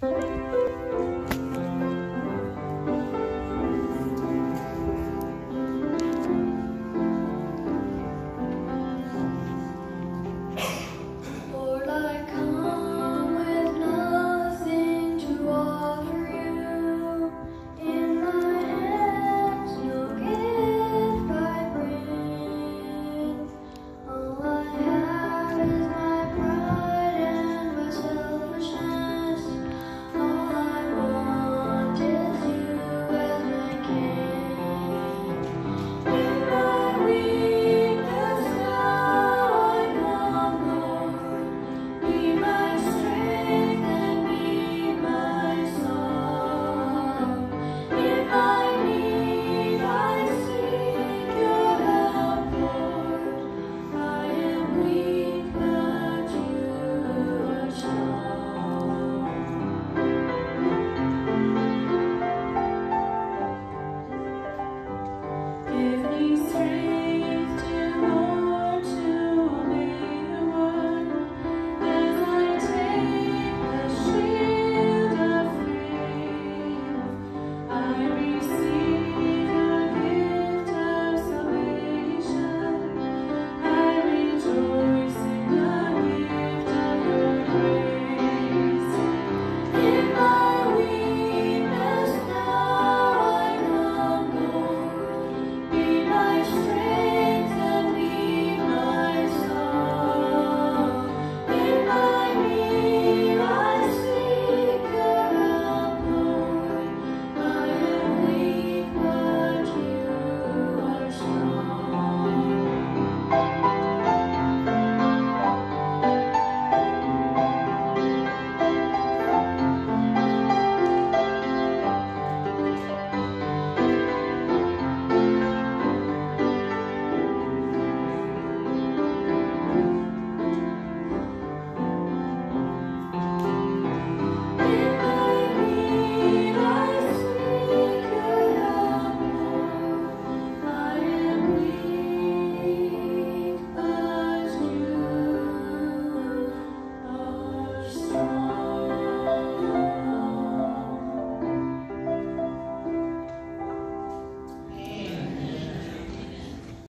Bye.